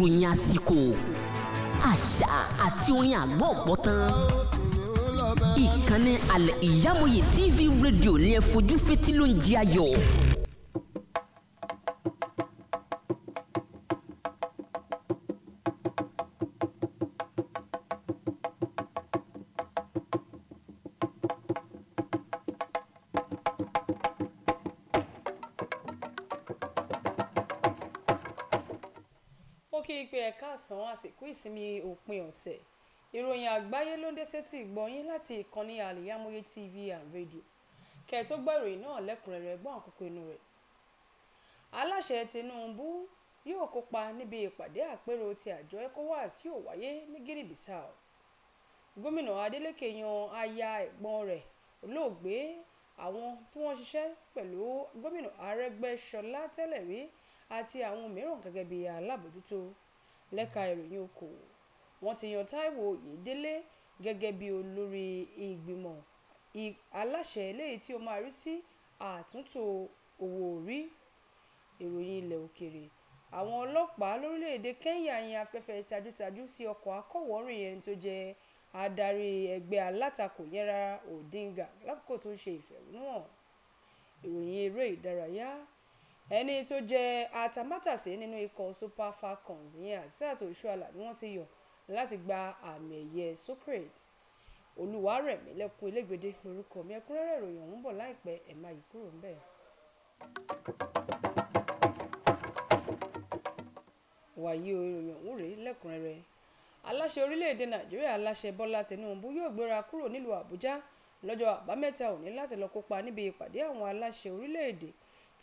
ìròyìn àsìkò àṣà àti orin àgbọ̀ ọ̀pọ̀ ìkànnì alẹ́ ìyámọ̀yé tv rédíò ní ẹ fojú fetí ló ń jẹ ayọ̀. Kí i pé ẹ̀ka àsán àsìkò ìsinmi òpin ọ̀sẹ̀. Ìròyìn àgbáyé ló ń dé sétí ìgbọ̀nyín láti ìkànnì àlìyámóye tv and radio. Kẹ́ ẹ̀ tó gbọ́ ìròyìn náà lẹ́kùnrẹ́rẹ́ gbọ́n àkókò inú rẹ̀. Aláṣẹ tinubu yóò kópa níbi ìpàdé àpérò ti àjọ ecowas yóò wáyé ní guinea bissau gómìnà adeleke yan aya ẹ̀gbọ́n rẹ̀ olóògbé àwọn tí wọ́n ṣiṣẹ́ pẹ̀lú gómìnà arẹ́gbẹ́ṣọlá tẹ́lẹ̀ rí àti àwọn mìíràn gẹ́gẹ́ bí alábòjútó lẹ́ka ìròyìn okòwò wọ́n ti yan Táíwò Oyèdélé gẹ́gẹ́ bí olórí ìgbìmọ̀ aláṣẹ eléyìí tí ó máa rí sí àtúntò owó orí. Ìròyìn ilẹ̀ òkèèrè àwọn ọlọ́pàá lórílẹ̀‐èdè Kenya yin afẹ́fẹ́ tajútajú sí ọkọ̀ akọ̀wọ́rìn ẹni tó jẹ́ adarí ẹgbẹ́ alátakò Yẹra Odinga lákòókò tó ń ṣe ìfẹ̀hónúhàn. Ìròyìn eré ìdárayá ẹni tó jẹ́ atamátàsé nínú ikọ̀ Super Falcons yẹn Asisat Oshoala ni wọ́n ti yàn láti gba àmì ẹ̀yẹ Socrates Olúwarẹ̀mí lẹ́kùn elégbèdé lórúkọ mi ẹ̀kúnrẹ́rẹ́ ìròyìn ọ̀hún bọ̀ láìpẹ́ ẹ má yí kúrò ńbẹ̀. wàyí o ìròyìn ọ̀hún rèé lẹ́kùnrẹ́rẹ́ aláṣẹ orílẹ̀-èdè Nàìjíríà aláṣẹ Bọ́lá Tinubu yóò gbéra kúrò nílùú Àbújá lọ́jọ́ àbámẹ́ta òní láti lọ kópa níbi ìpàdé àwọn aláṣẹ orílẹ̀-èdè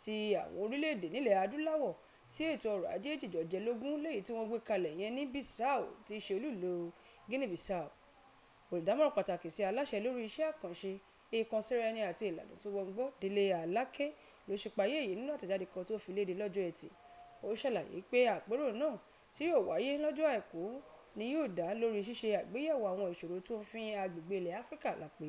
ti àwọn orílẹ̀-èdè nílẹ̀ adúláwọ̀ tí ètò ọrọ̀ ajé jìjọ̀jẹ̀ lógún léyìí tí wọ́n gbé kalẹ̀ yẹn ní Bissau ti ṣe olúlo Guinea Bissau olùdámọ̀ràn pàtàkì sí aláṣẹ lórí iṣẹ́ àkànṣe ìkànsíra ẹni àti ìlànà tó wọ́n gbọ́ Délé Aláké ló ṣèpàyé èyí nínú àtẹ̀jáde kan tó fi léde lọ́jọ́ Ẹtì. Ó ṣàlàyé pé àpérò náà tí yóò wáyé lọ́jọ́ Àìkú ni yóò dá lórí ṣíṣe àgbéyẹ̀wò àwọn ìṣòro tó ń fi agbègbè ilẹ̀ Áfíríkà lápè.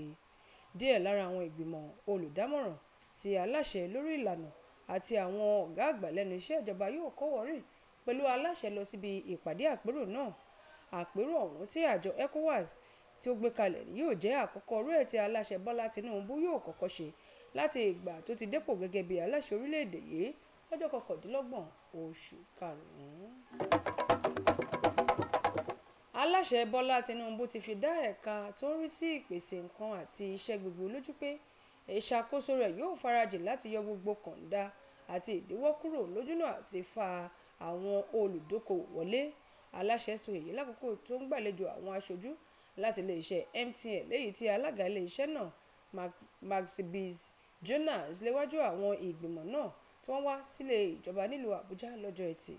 Díẹ̀ lára àwọn ìgbìmọ̀ olùdámọ̀ràn sí aláṣẹ lórí ìlànà àti àwọn ọ̀gá àgbà lẹ́nu iṣẹ́ ìjọba yóò kọ́wọ́rìn pẹ̀lú aláṣẹ lọ síbi ìpàdé àpérò náà àpérò ọ̀hún tí àjọ ECOWAS tí ó gbé kalẹ̀ yóò jẹ́ àkọ́kọ́ rú ẹ̀ tí aláṣẹ Bọ́lá Tinubu yóò kọ́kọ́ ṣe láti ìgbà tó ti dépò gẹ́gẹ́ bí aláṣẹ orílẹ̀-èdè yìí lọ́jọ́ kọkàndínlọ́gbọ̀n oṣù karùn-ún. aláṣẹ Bọ́lá Tinubu ti fi dá ẹ̀ka tó ń rí sí ìpèsè nǹkan àti iṣẹ́ gbogbo lójú pé ìṣàkóso rẹ̀ yóò farajìn láti yọ gbogbo kọ̀ǹda àti ìdíwọ́ kúrò lójúnà àti fa àwọn olùdókòwò wọlé. Aláṣẹ sọ èyí lákòókò tó ń gbàlejò àwọn aṣojú láti iléeṣẹ́ MTN léyìí tí alága iléeṣẹ́ náà Maxibiz Jonas léwájú àwọn ìgbìmọ̀ náà tí wọ́n wá sílé ìjọba nílùú Àbújá lọ́jọ́ Ẹtì.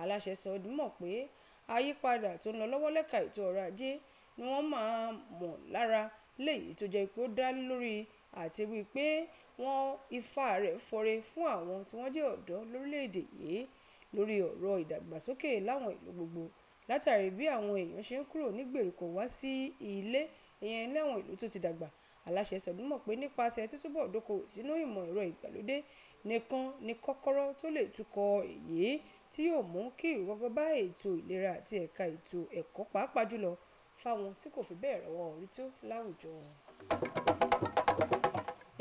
Aláṣẹ sọ ọdún mọ̀ pé àyípadà tó ń lọ lọ́wọ́ lẹ́ka ètò ọrọ̀ ajé ni wọ́n máa mọ̀ lára léyìí tó jẹ́ pé ó dá lórí àti wí pé wọ́n ifá rẹ̀ fọre fún àwọn tí wọ́n jẹ́ ọ̀dọ́ lórílẹ̀‐èdè yìí lórí ọ̀rọ̀ ìdàgbàsókè láwọn ìlú gbogbo. Látàrí bí àwọn èèyàn ṣe ń kúrò ní gbèríko wá sí ilé ìyẹn láwọn ìlú tó ti dàgbà. Aláṣẹ sọdún mọ̀ pé nípasẹ̀ títúbọ̀ dókòwò sínú ìmọ̀ ẹ̀rọ ìgbàlódé nìkan ni kọ́kọ́rọ́ tó lè tukọ̀ èyí tí yóò mú kí ìrọ́gbọ́ bá ètò ìlera àti ẹ̀ka ètò ẹ̀kọ́ pàápàá jùlọ fáwọn tí kò fi bẹ́ẹ̀ rọ́wọ́ orí tó láwùjọ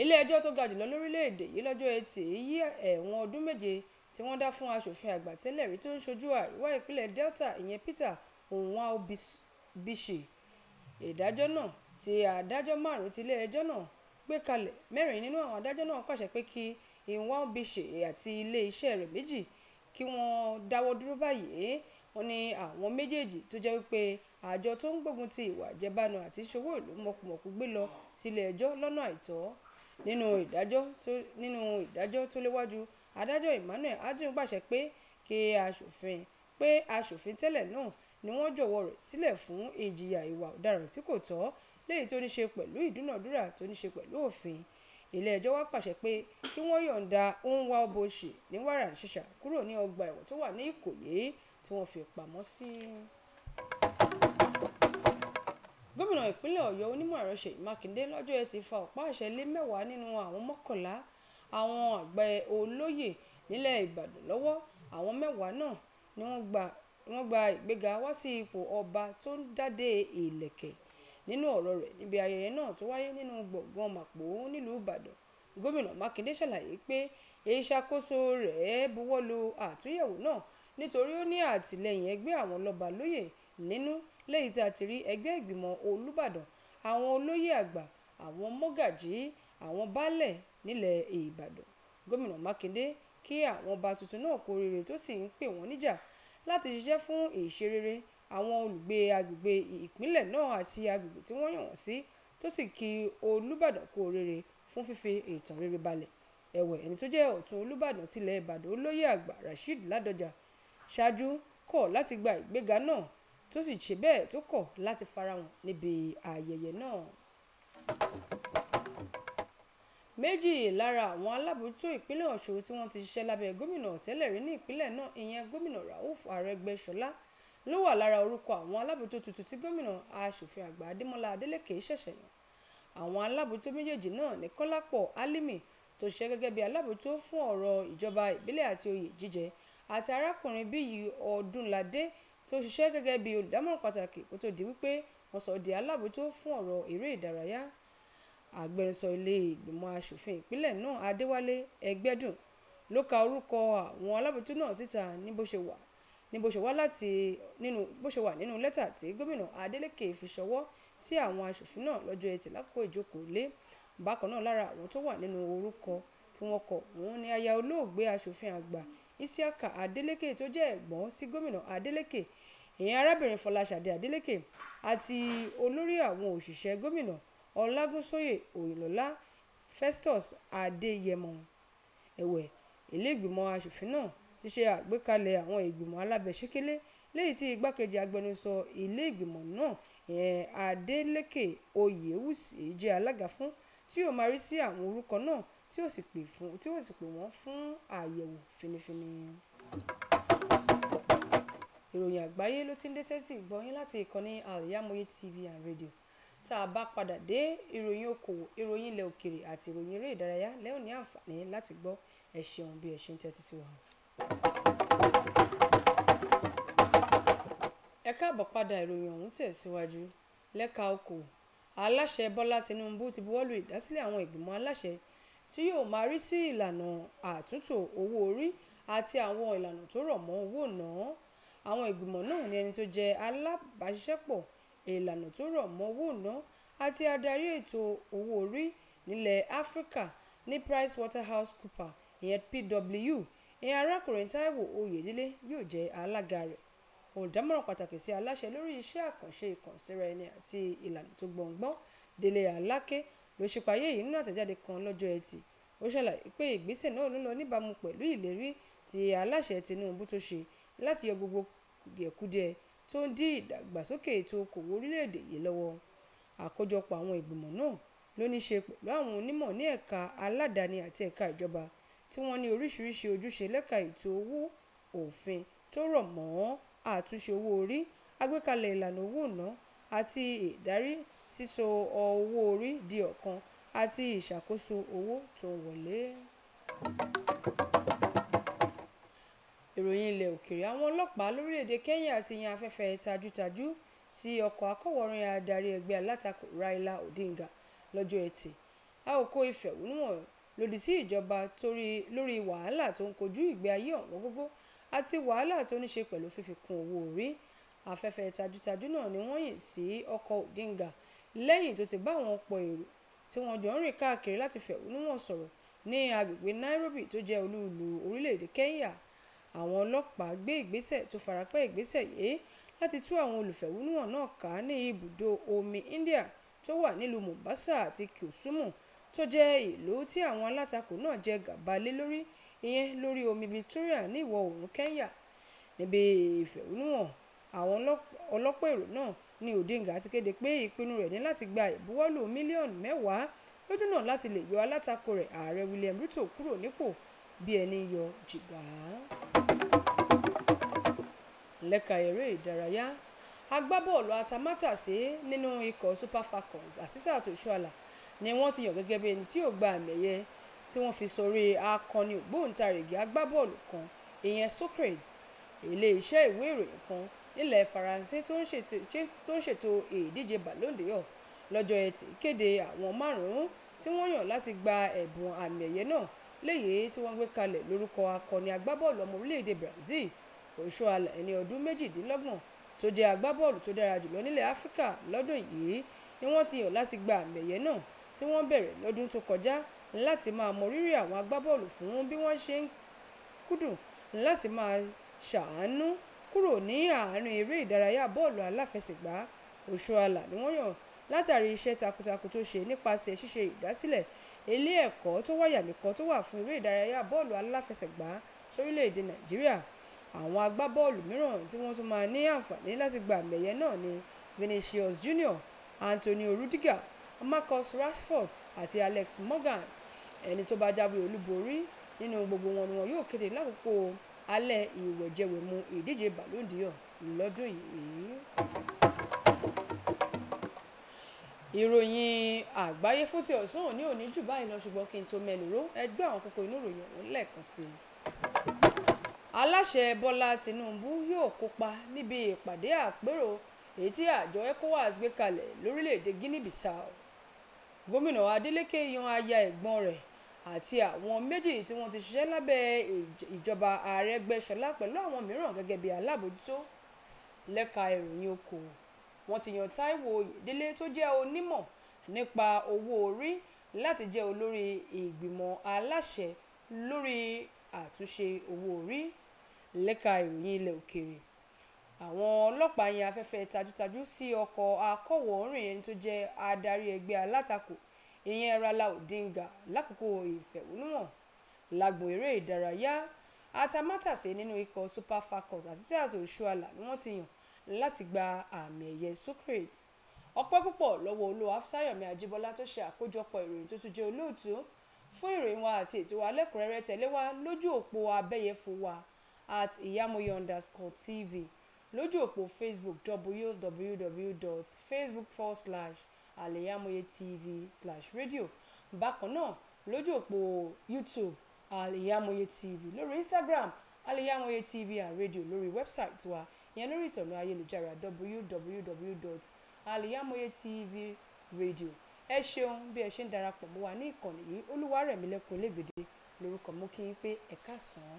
ilé ẹjọ́ tó ga jùlọ lórílẹ̀‐èdè yìí lọ́jọ́ etí yí ẹ̀wọ̀n ọdún méje tí wọ́n dá fún aṣòfin àgbà tẹ́lẹ̀ rí tó ń ṣojú àríwá ìpínlẹ̀ Delta ìyẹn Peter Onwa-Obishi ìdájọ́ náà tí adájọ́ márùn-ún ti ilé ẹjọ́ náà gbé kalẹ̀. Mẹ́rin nínú àwọn adájọ́ náà pàṣẹ pé kí Onwa-Obishi àti ilé iṣẹ́ rẹ̀ méjì kí wọ́n dáwọ́ dúró báyìí. Wọ́n ní àwọn méjèèjì tó jẹ́ wípé àjọ tó ń gbógun ti ìwà àjẹbánu àti ìṣòwò ìlú mọ̀kùmọ̀kù gbé lọ sílé ẹjọ́ lọ́nà àìtọ́ nínú ìdájọ́ tó nínú ìdájọ́ tó léwájú adájọ́ Emmanuel adéhùn pàṣẹ pé kí aṣòfin pé aṣòfin tẹ́lẹ̀ náà ni wọ́n jọ̀wọ́ rẹ̀ sílẹ̀ fún ìjìyà ìwà ọ̀daràn tí kò tọ́ léyìí tó ní ṣe pẹ̀lú ìdúnàdúrà tó ní ṣe pẹ̀lú òfin ilé ẹjọ́ wá pàṣẹ pé kí wọ́n yọ̀ǹda Onwa-Oboshi ní wàrà ṣíṣà kúrò ní ọgbà ẹ̀wọ̀n tó wà ní Ìkòyí tí wọ́n fi pamọ́ sí. Gómìnà ìpínlẹ̀ ọ̀yọ́ onímọ̀ ẹ̀rọ ṣèyí mákindé lọ́jọ́ ẹtì fa ọ̀pá àṣẹ lé mẹ́wàá nínú àwọn mọ́kànlá àwọn àgbẹ̀ olóyè nílẹ̀ ìbàdàn lọ́wọ́. Àwọn mẹ́wàá náà ni wọ́n gba ìgbéga wá sí ipò ọba tó ń dádé ìlẹ̀kẹ̀. Nínú ọ̀rọ̀ rẹ̀ níbi ayẹyẹ náà tó wáyé nínú gbọ̀ngàn màpó nílùú ìbàdàn gómìnà mákindé ṣàlàyé pé ìṣàkóso rẹ̀ buwọ́lu àtúnyẹ̀wò náà nítorí ó ní àtìlẹ́yìn ẹgbẹ́ àwọn lọ́ba lóyè nínú lẹ́yìn tí a ti rí ẹgbẹ́ ìgbìmọ̀ olùbàdàn àwọn olóyè àgbà àwọn mọ́gàjí àwọn baálẹ̀ nílẹ̀ ìbàdàn. Gómìnà mákindé kí àwọn ọba tuntun náà kú oríire tó sì ń pè wọ́n níjà láti ṣiṣẹ́ fún ìṣerere àwọn olùgbé agbègbè ìpínlẹ̀ náà àti agbègbè tí wọ́n yàn wọ́n sí tó sì kí olùbàdàn kú oríire fún fífi ìtàn rere balẹ̀. Ẹ̀wẹ̀ ẹni tó jẹ́ ọ̀tún olùbàdàn tilẹ̀ ìbàdàn olóyè àgbà rasheed ládọjà ṣáájú kọ̀ láti gba ìgbéga náà tó sì ṣe bẹ́ẹ̀ tó kọ̀ láti farahàn níbi ayẹyẹ náà. Méjì lára àwọn alábòójútó ìpínlẹ̀ ọ̀ṣun tí wọ́n ti ṣiṣẹ́ lábẹ́ gómìnà tẹ́lẹ̀ rí ní ìpínlẹ̀ náà ìyẹn gómìnà rauf arẹ́gbẹ́ṣọlá ló wà lára orúkọ àwọn alábòójútó tuntun tí gómìnà aṣòfin àgbà adémọlá adélèké ṣẹ̀ṣẹ̀ yàn. Àwọn alábòójútó méjèèjì náà ní kọ́lápọ̀ álímì tó ṣiṣẹ́ gẹ́gẹ́ bí alábòójútó fún ọ̀rọ̀ ìjọba ìbílẹ̀ àti oyè jíjẹ àti arákùnrin bíyì ọdúnládé tó ṣiṣẹ́ gẹ́gẹ́ bí olùdámọ̀ràn pàtàkì kó tó di wípé wọ́n sọ di alábòójútó fún ọ̀rọ̀ eré ìdárayá. Agbẹnusọ ilé ìgbìmọ̀ aṣòfin ìpínlẹ̀ náà adéwálé ẹgbẹ́dùn ló ka orúkọ àwọn alábòójútó náà síta ní bó ṣe wà ní bó ṣe wá láti nínú bó ṣe wà nínú lẹ́tà tí gómìnà adeleke fi ṣọwọ́ sí àwọn aṣòfin náà lọ́jọ́ ẹtì lákòókò ìjókòó lé bákan náà lára àwọn tó wà nínú orúkọ tí wọ́n kọ òun ni aya olóògbé aṣòfin àgbà isiaka adeleke tó jẹ́ ẹ̀gbọ́n sí gómìnà adeleke ìyẹn arábìnrin fọláṣadé adeleke àti olórí àwọn òṣìṣẹ́ gómìnà ọlágúnsóyè òyìnlọ́lá festus adéyẹmọ ẹ̀wẹ̀ ilé-ìgbìmọ̀ aṣòfin náà ti ṣe àgbékalẹ̀ àwọn ìgbìmọ̀ alábẹ́sẹ́kẹ́lé lẹ́yìn tí igbákejì agbẹnusọ ilé-ìgbìmọ̀ náà ìyẹn adeleke oyèwùsì jẹ́ alága fún tí yóò máa rí sí àwọn orúkọ náà tí yóò sì pè wọ́n fún àyẹ̀wò finifini. Ìròyìn àgbáyé ló ti ń dé sẹ́sì gbọ́yìn láti ìkànnì àlìyámọ̀yé tv and radio. Tá a bá padà dé ìròyìn okòwò ìròyìn ilẹ̀ òkèèrè àti ìròyìn eré ìdárayá lẹ́yìn ní àǹfààní láti gbọ́. Ẹ ṣeun bí ẹ ṣe ń tẹ́tí sí wa. ẹ káàbọ̀ padà ìròyìn ọ̀hún tẹ̀síwájú. Lẹ́ka okòwò aláṣẹ bọ́lá tinubu ti buwọ́lù ìdásílẹ̀ àwọn ìgbìmọ̀ aláṣẹ tí yóò máa rí sí ìlànà àtúntò owó orí àti àwọn ìlànà tó rọ̀ mọ́ owó náà àwọn ìgbìmọ̀ náà ní ẹni tó jẹ́ alábàáṣiṣẹ́pọ̀ ìlànà tó rọ̀ mọ́ owó ná àti adarí ètò owó orí nílẹ̀ áfíríkà ní pricewaterhousecooper ìyẹn pw ìyẹn arákùnrin táíwò oyèdélé yóò jẹ́ alága rẹ̀. Olùdámọ̀ràn pàtàkì sí aláṣẹ lórí iṣẹ́ àkànṣe ìkànsíra ẹni àti ìlànà tó gbọ̀ngbọ́n. Délé aláké ló ṣèpàyé yìí nínú àtẹ̀jáde kan lọ́jọ́ ẹtì. Ó ṣàlàyé pé ìgbésẹ̀ náà ló lọ níbàámu pẹ̀lú ìlérí tí aláṣẹ tinubu tó ṣe láti yọ gbogbo kùdìẹ̀kudiẹ tó ń dí ìdàgbàsókè ètò okòwò orílẹ̀-èdè yìí lọ́wọ́ àkójọpọ̀ àwọn ìgbìmọ̀ náà ló ní ṣe pẹ̀lú àwọn onímọ̀ ní ẹ̀ka aládàáni àti ẹ̀ka ìjọba tí wọ́n ní oríṣiríṣi ojúṣe lẹ́ka ètò owó òfin tó rọ̀ mọ́ àtúnṣe owó orí àgbékalẹ̀ ìlànà owó ná àti ìdarí sísọ owó orí di ọ̀kan àti ìṣàkóso owó tó ń wọlé. Ìròyìn ilẹ̀ òkèèrè àwọn ọlọ́pàá lórílẹ̀‐èdè kenya ti yan afẹ́fẹ́ tajútajú sí ọkọ̀ akọ̀wọ́rin adarí ẹgbẹ́ alátakò raila odinga lọ́jọ́ ẹtì. A ò kó ìfẹ̀hónúhàn lòdì sí ìjọba lórí wàhálà tó ń kojú ìgbé ayé ọ̀wọ́n gógó àti wàhálà tó ní ṣe pẹ̀lú fífi kún owó orí. Afẹ́fẹ́ tajútajú náà ni wọ́n yìn sí ọkọ̀ odinga lẹ́yìn tó ti bá àwọn ọ̀pọ̀ èrò tí wọ́n jọ ń rìn káàkiri láti fẹ̀hónúhàn sọ̀rọ̀ ní agbègbè nairobi tó jẹ́ olú ìlú orílẹ̀-èdè kenya àwọn ọlọ́pàá gbé ìgbésẹ̀ tó farapẹ́ ìgbésẹ̀ yìí láti tú àwọn olùfẹ̀hónúhàn náà ká ní ibùdó omi india tó wà nílùú mombasa àti kisumu tó jẹ́ ìlú tí àwọn alátakò náà jẹ gàba lé lórí ìyẹn lórí omi victoria ní ìwọ̀ oòrùn kenya. Níbi ìfẹ̀hónúhàn àwọn ọlọ́pàá èrò náà ní odinga ti kéde pé ìpinnu rẹ̀ ní láti gba ìbuwọ́lù mílíọ̀nù mẹ́wàá lójú náà láti lè yọ alátakò rẹ̀ ààrẹ william ruto kúrò nípò bí ẹni yọ jìgá lẹ́ka eré ìdárayá agbábọ́ọ̀lù atamátàsé nínú ikọ̀ super falcons. Asisat Oshoala ni wọ́n ti yàn gẹ́gẹ́ bí ẹni tí yóò gba àmì ẹ̀yẹ tí wọ́n fi sórí akọni ògbóǹtarìgì agbábọ́ọ̀lù kan ìyẹn Socrates. Ilé-iṣẹ́ ìwé ìròyìn kan nílẹ̀ faransé tó ń ṣètò ìdíje Ballon d'Or lọ́jọ́ ẹtì kéde àwọn márùn-ún tí wọ́n yàn láti gba ẹ̀bùn àmì ẹ̀yẹ náà léyìí tí wọ́n gbé kalẹ̀ lórúkọ akọni agbábọ́ọ̀lù ọmọ orílẹ̀-èdè Brazil Oshoala ẹni ọdún méjìdínlọ́gbọ̀n tó jẹ́ agbábọ́ọ̀lù tó dára jùlọ nílẹ̀ Áfíríkà lọ́dún yìí ni wọ́n ti yàn láti gba àmì ẹ̀yẹ náà tí wọ́n bẹ̀rẹ̀ lọ́dún tó kọjá láti máa mọrírì àwọn agbábọ́ọ̀lù fún bí wọ́n ṣe ń kúdùn láti máa ṣàánú kúrò ní àárín eré ìdárayá bọ́ọ̀lù aláfẹsẹ̀gbá. Oshoala ni wọ́n yàn látàrí iṣẹ́ takuntakun tó ṣe nípasẹ̀ ṣíṣe ìdásílẹ̀ ilé ẹ̀kọ́ tó wáyà nìkan tó wà fún eré ìdárayá bọ́ọ̀lù aláfẹsẹ̀gbá sórílẹ̀‐èdè Nàìjíríà àwọn agbábọ́ọ̀lù mìíràn tí wọ́n tún máa ní àǹfààní láti gba àmì náà ni Vinicius Junior Antonio Rudiger Marcus Rashford àti Alex Morgan ẹni tó bá jáwé olúborí nínú gbogbo wọn ni wọn yóò kéde lákòókò alẹ́ ìwẹ̀jẹwẹ̀mu ìdíje Ballon d'Or lọ́dún yìí. Ìròyìn àgbáyé fún ti ọ̀sán òní òní jù báyìí lọ ṣùgbọ́n kí n tó mẹ́nu ró ẹgbẹ́ àwọn kókó inú ìròyìn ọ̀hún lẹ́ẹ̀kan sí i. aláṣẹ Bọ́lá Tinubu yóò kópa níbi ìpàdé àpérò èyí tí àjọ ECOWAS gbé kalẹ̀ lórílẹ̀‐èdè Guinea-Bissau. Gómìnà Adeleke yan aya ẹ̀gbọ́n rẹ̀ àti àwọn méjì tí wọ́n ti ṣiṣẹ́ lábẹ́ ìjọba Arẹ́gbẹ́ṣọlá pẹ̀lú àwọn mìíràn gẹ́gẹ́ bí alábòójútó. Lẹ́ka ìròyìn okòwò wọ́n ti yan Táíwò Oyèdélé tó jẹ́ onímọ̀ nípa owó orí láti jẹ́ olórí ìgbìmọ̀ aláṣẹ lórí àtúnṣe owó orí. Lẹ́ka ìròyìn ilẹ̀ òkèèrè. Àwọn ọlọ́pàá yan afẹ́fẹ́ tajútajú sí ọkọ̀ akọ̀wòrìn ẹni tó jẹ́ adarí ẹgbẹ́ alátakò ìyẹn Raila Odinga lákòókò ìfẹ̀hónúhàn. Lágbo eré ìdárayá atamátàsé nínú ikọ̀ Super Falcons àti Silas Oshoala ni wọ́n ti yàn láti gba àmì ẹ̀yẹ Socrates. Ọpẹ́ púpọ̀ lọ́wọ́ olówó Afsáyọ̀mí Ajíbọ́lá tó ṣe àkójọpọ̀ ìròyìn tó tún jẹ́ olóòtú. Fún ìròyìn wa àti ètò wa lẹ́kùnrẹ́rẹ́ tẹ̀lé wa lójú òpó abẹ́yẹfò wa at ìyámoye underscore tv lójú òpó facebook www.facebook forward slash aliyamoye tv slash radio. Bákan náà lójú òpó youtube aliyamoye tv lórí instagram aliyamoye and radio lórí website wa ìyẹn lórí ìtọ̀nà ayélujára www.aliyamoyetv.radio ẹ ṣeun bí ẹ ṣe ń darapọ̀ mọ́ wa ní ìkànnì yìí olúwarẹ̀mílẹ́kùn elégbèdé lórúkọ mú kí n pé ẹ káàsán.